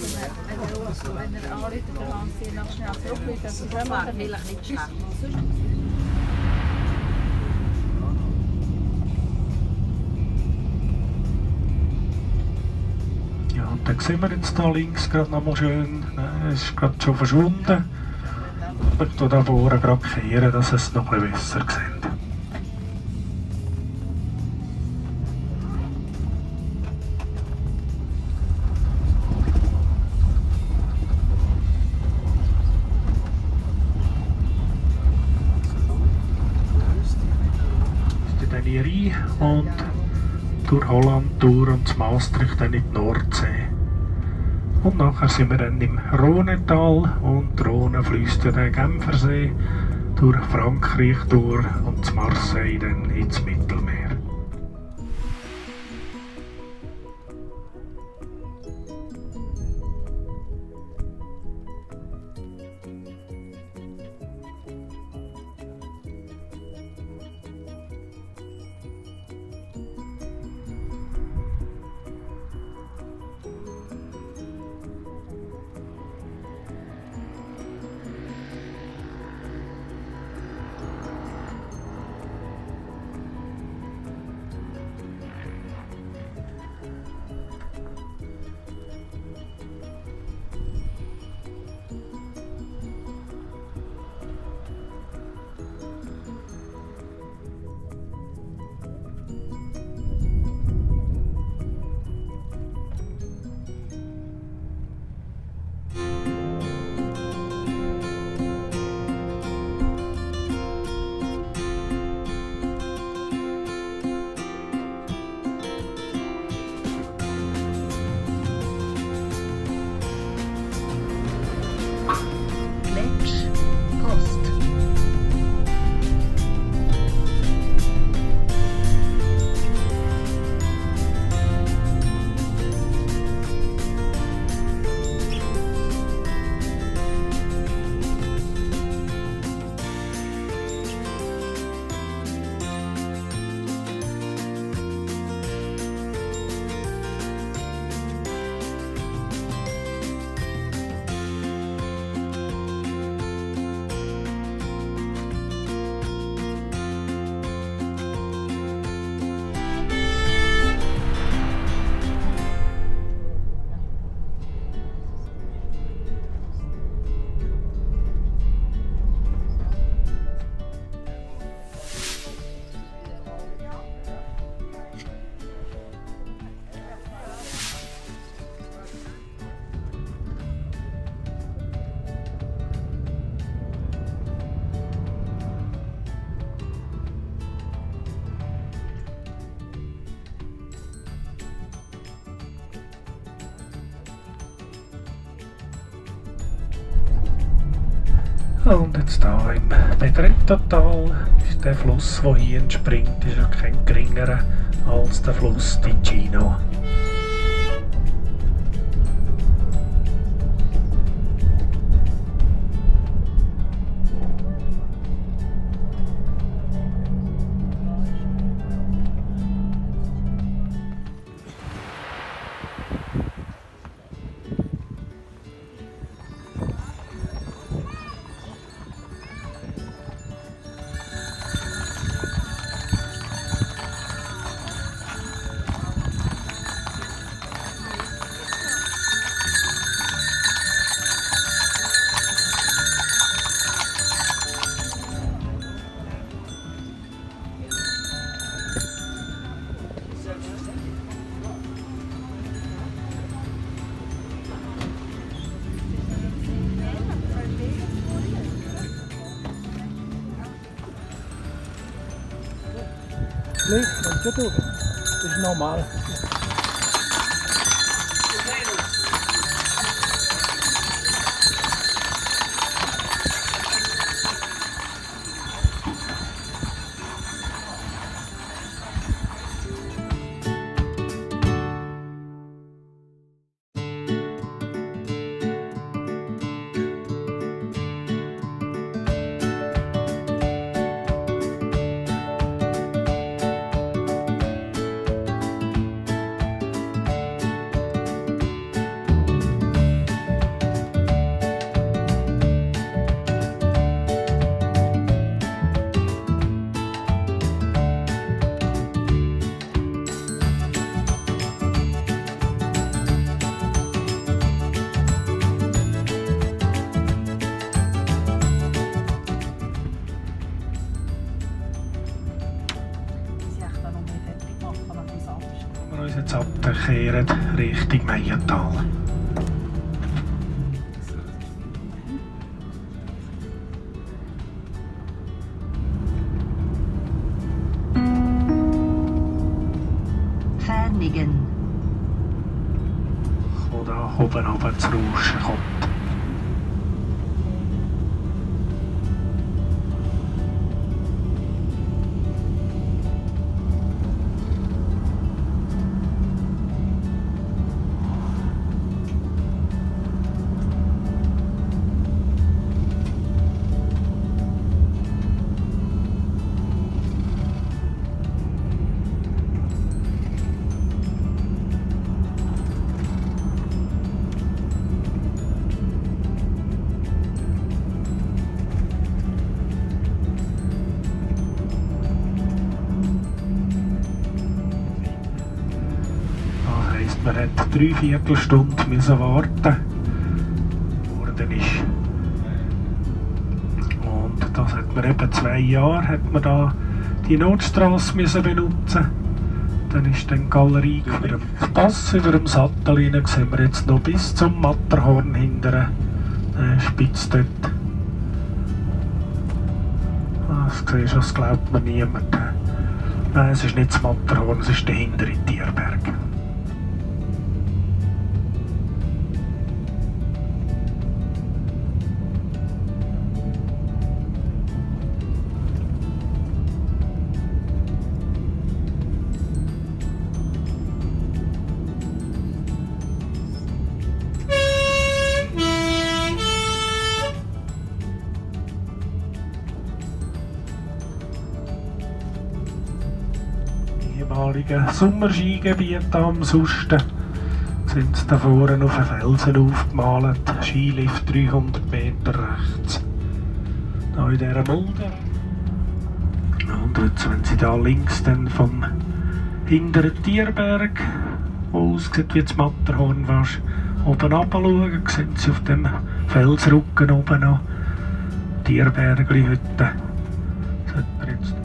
wenn er anruft, dann kann sie noch schnell zurückrufen. Das wäre vielleicht nicht schlecht. Ja, und dann sehen wir jetzt da links gerade nochmal schön, äh, es ist gerade schon verschwunden. Ich tue da vorne gerade kehren, dass es noch ein bisschen besser sieht. Durch Holland durch und zu Maastricht dann in die Nordsee. Und nachher sind wir dann im Rhonetal und Rhone fließt dann den Genfersee durch Frankreich durch und zu Marseille dann ins Mittelmeer. Und jetzt da im Bedrettotal ist der Fluss, der hier entspringt, ist ja kein geringerer als der Fluss Ticino. Licht, kannst du durch. Das ist normal. uns jetzt abkehren Richtung Meiental. Vernigen. Wo da oben runter zu rauschen kommt. Man hat drei Viertelstunden müssen warten worden ist. Und das hat man eben zwei Jahre hat man da die Notstrasse müssen benutzen. Dann ist dann die Galerie über dem Pass über dem Sattel rein, sehen wir jetzt noch bis zum Matterhorn hinter äh, Spitz dort. Das siehst du, das glaubt man niemand. Nein, es ist nicht das Matterhorn, es ist der hintere Tierberg. Ehemaligen Sommerskigebiet am Susten sind sie da vorne auf den Felsen aufgemalt. Skilift 300 Meter rechts. Da in dieser Mulde. Und jetzt, wenn sie da links dann vom hinteren Tierberg, wo aussieht wie das Matterhorn fast, oben runter sehen sie auf dem Felsrücken oben noch Tierbergli-Hütte. Sollte jetzt